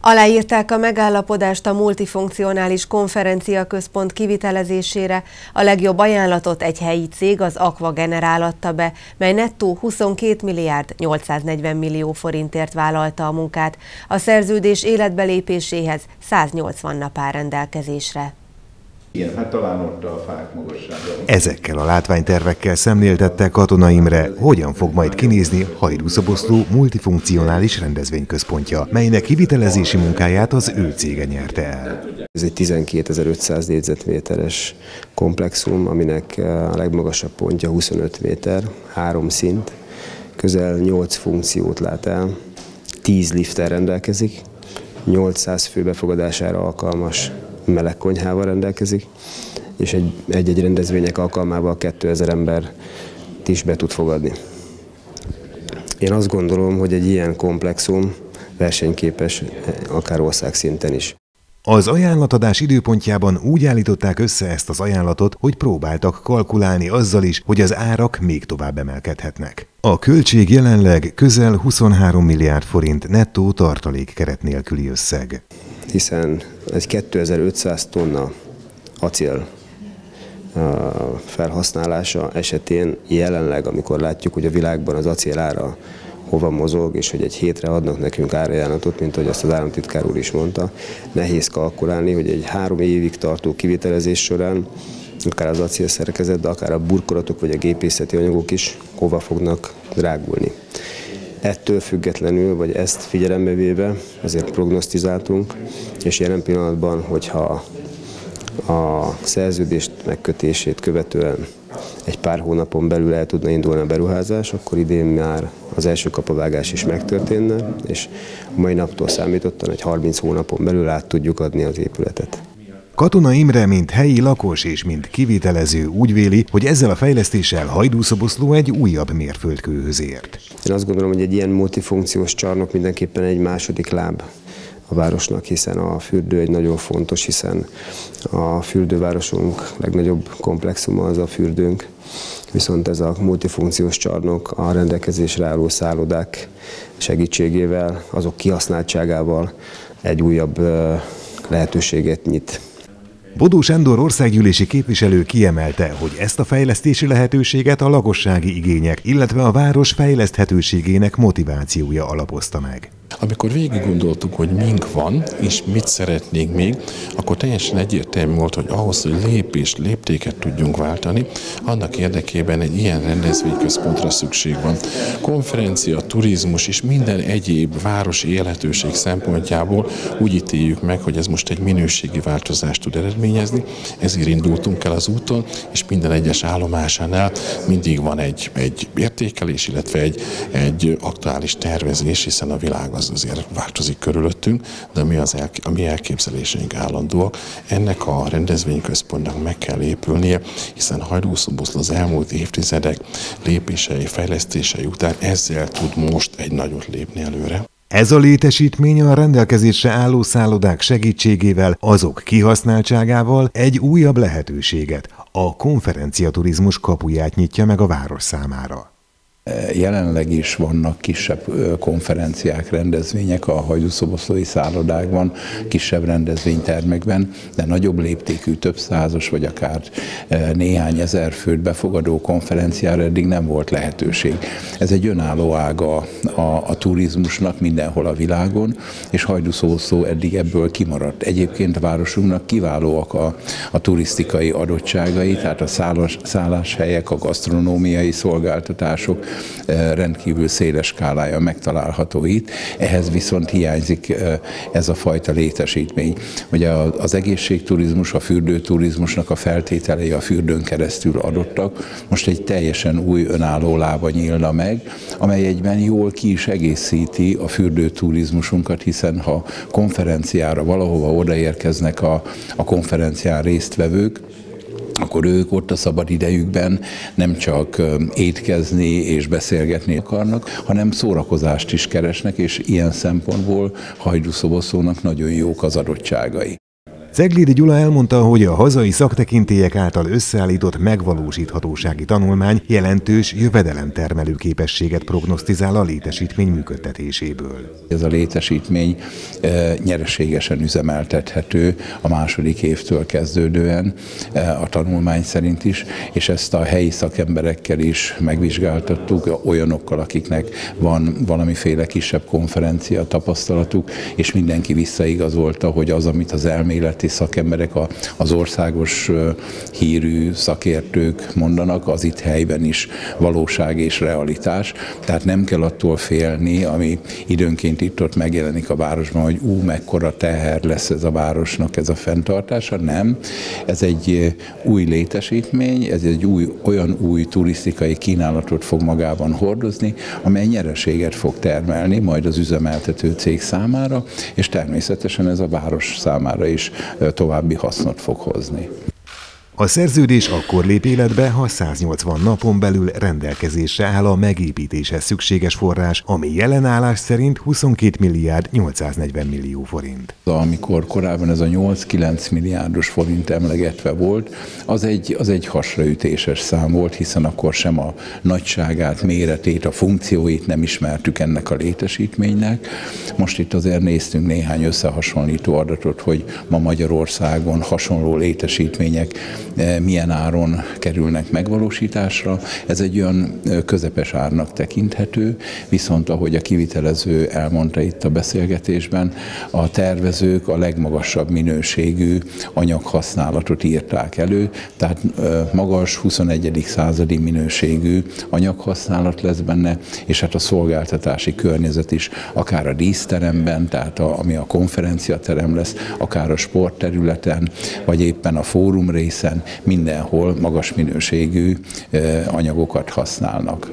Aláírták a megállapodást a multifunkcionális konferenciaközpont kivitelezésére. A legjobb ajánlatot egy helyi cég, az Aqua Generál adta be, mely nettó 22 milliárd 840 millió forintért vállalta a munkát. A szerződés életbelépéséhez 180 nap áll rendelkezésre. Igen, hát talán ott a fák magassága. Ezekkel a látványtervekkel szemléltette Katona Imre, hogyan fog majd kinézni Hajdúszoboszló multifunkcionális rendezvényközpontja, melynek kivitelezési munkáját az ő cége nyerte el. Ez egy 12.500 négyzetméteres komplexum, aminek a legmagasabb pontja 25 méter, három szint, közel 8 funkciót lát el, 10 lifter rendelkezik, 800 fő befogadására alkalmas meleg konyhával rendelkezik, és egy-egy rendezvények alkalmával 2000 ember is be tud fogadni. Én azt gondolom, hogy egy ilyen komplexum versenyképes akár országszinten is. Az ajánlatadás időpontjában úgy állították össze ezt az ajánlatot, hogy próbáltak kalkulálni azzal is, hogy az árak még tovább emelkedhetnek. A költség jelenleg közel 23 milliárd forint nettó tartalék keret nélküli összeg. Hiszen egy 2500 tonna acél felhasználása esetén jelenleg, amikor látjuk, hogy a világban az acél ára hova mozog, és hogy egy hétre adnak nekünk árajánlatot, mint ahogy azt az államtitkár úr is mondta, nehéz kalkulálni, hogy egy három évig tartó kivitelezés során akár az acélszerkezet, de akár a burkolatok vagy a gépészeti anyagok is hova fognak drágulni. Ettől függetlenül, vagy ezt figyelembe véve, azért prognosztizáltunk, és jelen pillanatban, hogyha a szerződést megkötését követően egy pár hónapon belül el tudna indulni a beruházás, akkor idén már az első kapavágás is megtörténne, és mai naptól számítottan egy 30 hónapon belül át tudjuk adni az épületet. Katona Imre, mint helyi lakos és mint kivitelező úgy véli, hogy ezzel a fejlesztéssel Hajdúszoboszló egy újabb mérföldkőhöz ért. Én azt gondolom, hogy egy ilyen multifunkciós csarnok mindenképpen egy második láb a városnak, hiszen a fürdő egy nagyon fontos, hiszen a fürdővárosunk legnagyobb komplexuma az a fürdőnk, viszont ez a multifunkciós csarnok a rendelkezésre álló szállodák segítségével, azok kihasználtságával egy újabb lehetőséget nyit. Bodó Sándor országgyűlési képviselő kiemelte, hogy ezt a fejlesztési lehetőséget a lakossági igények, illetve a város fejleszthetőségének motivációja alapozta meg. Amikor végig gondoltuk, hogy mink van, és mit szeretnénk még, akkor teljesen egyértelmű volt, hogy ahhoz, hogy lépés, léptéket tudjunk váltani, annak érdekében egy ilyen rendezvényközpontra szükség van. Konferencia, turizmus és minden egyéb városi élhetőség szempontjából úgy ítéljük meg, hogy ez most egy minőségi változást tud eredményezni, ezért indultunk el az úton, és minden egyes állomásánál mindig van egy, egy értékelés, illetve egy, egy aktuális tervezés, hiszen a világ az azért változik körülöttünk, de mi az el, a mi elképzeléseink állandóak. Ennek a rendezvényközpontnak meg kell épülnie, hiszen Hajdúszoboszló az elmúlt évtizedek lépései, fejlesztései után ezzel tud most egy nagyot lépni előre. Ez a létesítmény a rendelkezésre álló szállodák segítségével, azok kihasználtságával egy újabb lehetőséget, a konferenciaturizmus kapuját nyitja meg a város számára. Jelenleg is vannak kisebb konferenciák, rendezvények a hajdúszoboszlói szállodákban, kisebb rendezvénytermekben, de nagyobb léptékű, több százas vagy akár néhány ezer főt befogadó konferenciára eddig nem volt lehetőség. Ez egy önálló ága a, a turizmusnak mindenhol a világon, és hajdúszoboszló eddig ebből kimaradt. Egyébként a városunknak kiválóak a, a turisztikai adottságai, tehát a szállás, szálláshelyek, a gasztronómiai szolgáltatások, rendkívül széles skálája megtalálható itt, ehhez viszont hiányzik ez a fajta létesítmény. Ugye az egészségturizmus, a fürdőturizmusnak a feltételei a fürdőn keresztül adottak, most egy teljesen új önálló lába nyílna meg, amely egyben jól ki is egészíti a fürdőturizmusunkat, hiszen ha konferenciára valahova odaérkeznek a, a konferencián résztvevők, akkor ők ott a szabad idejükben nem csak étkezni és beszélgetni akarnak, hanem szórakozást is keresnek, és ilyen szempontból Hajdúszoboszónak nagyon jók az adottságai. Ceglédi Gyula elmondta, hogy a hazai szaktekintélyek által összeállított megvalósíthatósági tanulmány jelentős jövedelemtermelő képességet prognosztizál a létesítmény működtetéséből. Ez a létesítmény e, nyereségesen üzemeltethető a második évtől kezdődően e, a tanulmány szerint is, és ezt a helyi szakemberekkel is megvizsgáltattuk, olyanokkal, akiknek van valamiféle kisebb konferencia tapasztalatuk, és mindenki visszaigazolta, hogy az, amit az elméleti területi szakemberek, az országos hírű szakértők mondanak, az itt helyben is valóság és realitás. Tehát nem kell attól félni, ami időnként itt ott megjelenik a városban, hogy ú, mekkora teher lesz ez a városnak ez a fenntartása. Nem. Ez egy új létesítmény, ez egy új, olyan új turisztikai kínálatot fog magában hordozni, amely nyereséget fog termelni majd az üzemeltető cég számára, és természetesen ez a város számára is további hasznot fog hozni. A szerződés akkor lép életbe, ha 180 napon belül rendelkezésre áll a megépítéshez szükséges forrás, ami jelen állás szerint 22 milliárd 840 millió forint. Amikor korábban ez a 8-9 milliárdos forint emlegetve volt, az egy, az egy hasraütéses szám volt, hiszen akkor sem a nagyságát, méretét, a funkcióit nem ismertük ennek a létesítménynek. Most itt azért néztünk néhány összehasonlító adatot, hogy ma Magyarországon hasonló létesítmények milyen áron kerülnek megvalósításra. Ez egy olyan e, közepes árnak tekinthető, viszont ahogy a kivitelező elmondta itt a beszélgetésben, a tervezők a legmagasabb minőségű anyaghasználatot írták elő, tehát e, magas 21. századi minőségű anyaghasználat lesz benne, és hát a szolgáltatási környezet is, akár a díszteremben, tehát a, ami a konferenciaterem lesz, akár a sportterületen, vagy éppen a fórum részen, mindenhol magas minőségű anyagokat használnak.